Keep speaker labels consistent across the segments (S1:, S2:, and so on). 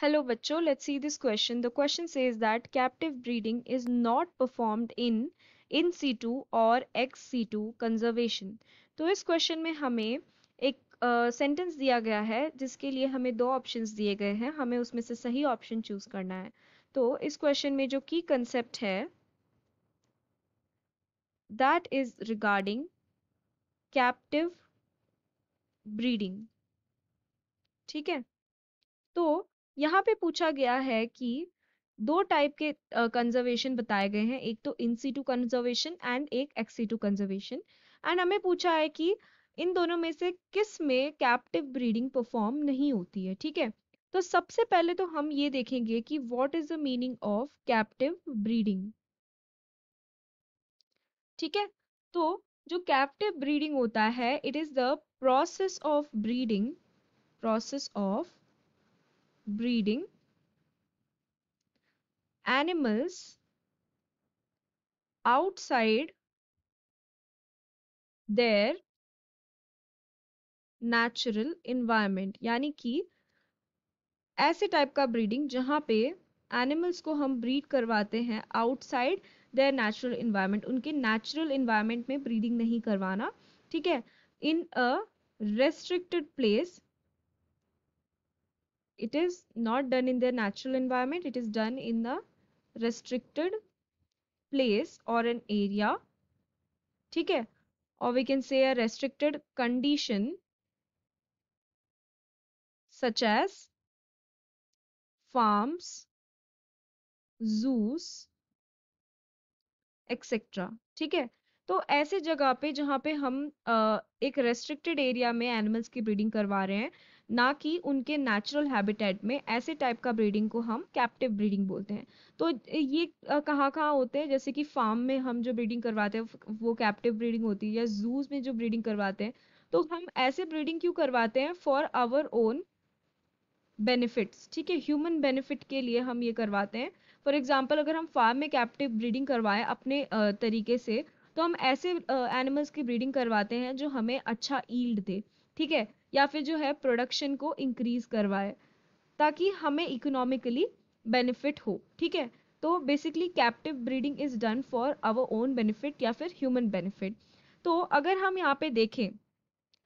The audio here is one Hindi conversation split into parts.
S1: Hello बच्चों let's see this question the question says that captive breeding is not performed in in situ or ex situ conservation तो इस क्वेश्चन में हमें एक सेंटेंस uh, दिया गया है जिसके लिए हमें दो ऑप्शंस दिए गए हैं हमें उसमें से सही ऑप्शन चूज़ करना है तो इस क्वेश्चन में जो की कंसेप्ट है that is regarding captive breeding ठीक है तो यहाँ पे पूछा गया है कि दो टाइप के कंजर्वेशन बताए गए हैं, एक तो इन सीटू कंजर्वेशन एंड एक एक्सीटू कंजर्वेशन एंड हमें पूछा है कि इन दोनों में से किसमें कैप्टिव ब्रीडिंग परफॉर्म नहीं होती है, ठीक है? तो सबसे पहले तो हम ये देखेंगे कि what is the meaning of captive breeding ठीक है? तो जो कैप्टिव ब्रीडिंग होता है it is the process of breeding process of breeding. Animals outside their natural environment यानी कि ऐसे टाइप का ब्रीडिंग जहाँ पे एनिमल्स को हम ब्रीड करवाते हैं आउटसाइड देयर नेचुरल इन्वायरमेंट उनके नेचुरल इन्वायरमेंट में ब्रीडिंग नहीं करवाना, ठीक है? In a restricted place it is not done in their natural environment it is done in the restricted place or an area ठीक है or we can say a restricted condition such as farms zoos etc ठीक है तो ऐसे जगह पे जहाँ पे हम एक रेस्ट्रिक्टेड एरिया में एनिमल्स की ब्रीडिंग करवा रहे हैं ना कि उनके नेचुरल हैबिटेट में ऐसे टाइप का ब्रीडिंग को हम कैप्टिव ब्रीडिंग बोलते हैं। तो ये कहाँ कहाँ होते हैं? जैसे कि फार्म में हम जो ब्रीडिंग करवाते हैं, वो कैप्टिव ब्रीडिंग होती है या जूज में जो ब्रीडिंग करवाते हैं तो हम ऐसे ब्रीडिंग क्यों करवाते हैं? फॉर आवर ओन बेनिफिट्स ठीक है? ह्यूमन बेनिफिट के लिए हम ये करवाते हैं। फॉर एग्ज़ाम्पल अगर हम फार्म में कैप्टिव ब्रीडिंग करवाएँ अपने तरीके से तो हम ऐसे एनिमल्स की ब्रीडिंग करवाते हैं जो हमें अच्छा ईल्ड दे, ठीक है? या फिर जो है प्रोडक्शन को इंक्रीज करवाए, ताकि हमें इकोनॉमिकली बेनिफिट हो, ठीक है? तो basically captive breeding is done for our own benefit या फिर ह्यूमन बेनिफिट तो अगर हम यहाँ पे देखें,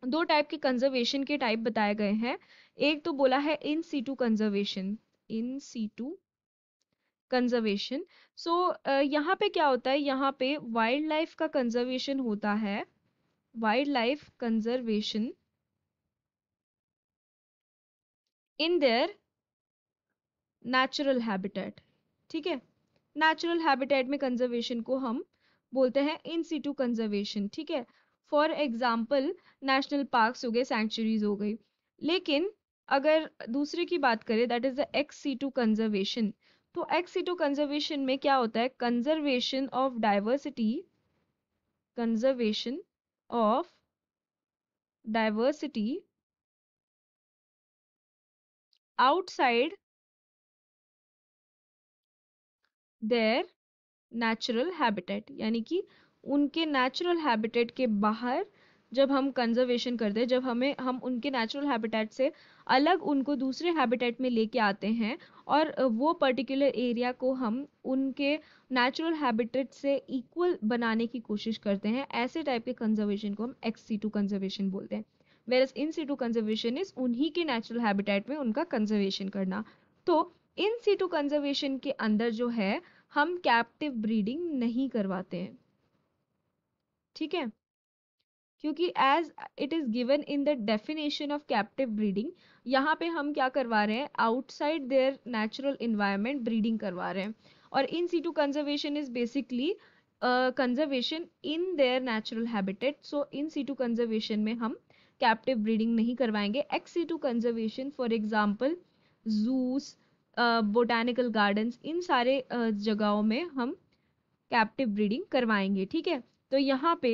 S1: दो टाइप के कंजर्वेशन के टाइप बताए गए हैं। एक तो बोला है in situ conservation in situ conservation so यहाँ पे क्या होता है? यहाँ पे वाइल्ड लाइफ का कंजर्वेशन होता है। Wildlife conservation in their natural habitat ठीक है? नेचुरल हैबिटेट में कंजर्वेशन को हम बोलते हैं इन सीटू कंजर्वेशन ठीक है? फॉर एग्ज़ाम्पल नेशनल पार्क्स हो गए सेंचुरीज हो गई। लेकिन अगर दूसरे की बात करें that is the ex situ conservation तो एक्स सी टू कंजर्वेशन में क्या होता है? Conservation of diversity conservation of diversity outside their natural habitat यानी कि उनके नेचुरल हैबिटेट के बाहर जब हम कंजर्वेशन करते हैं, जब हमें, हम उनके नेचुरल हैबिटेट से अलग उनको दूसरे हैबिटेट में लेके आते हैं और वो पर्टिकुलर एरिया को हम उनके नेचुरल हैबिटेट से इक्वल बनाने की कोशिश करते हैं, ऐसे टाइप के कंजर्वेशन को हम एक्स सी टू कंजर्वेशन बोलते हैं। Whereas in situ conservation is उन्हीं के नेचुरल हैबिटेट में उनका कंजर्वेशन करना। तो इन सीटू कंजर्वेशन के अंदर जो है, हम कैप्टिव ब्रीडिंग नहीं करवाते हैं। ठीक है? क्योंकि as it is given in the definition of captive breeding यहाँ पे हम क्या करवा रहे हैं? Outside their natural environment breeding करवा रहे हैं। और in situ conservation is basically conservation in their natural habitat so in situ conservation में हम कैप्टिव ब्रीडिंग नहीं करवाएँगे। Ex situ conservation for example zoos botanical gardens इन सारे uh, जगहों में हम कैप्टिव ब्रीडिंग करवाएँगे ठीक है? तो यहाँ पे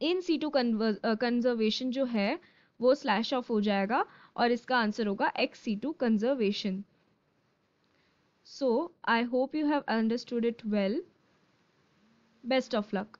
S1: इन सी टू कंजर्वेशन जो है वो स्लैश ऑफ़ हो जाएगा और इसका आंसर होगा ex situ conservation so I hope you have understood it well best of luck